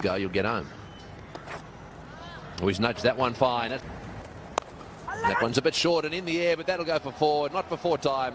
go, you'll get home. Always nudged that one fine. That one's a bit short and in the air, but that'll go for four. Not for four time.